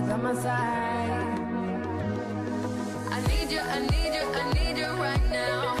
body by my side. I need you, I need you, I need you right now.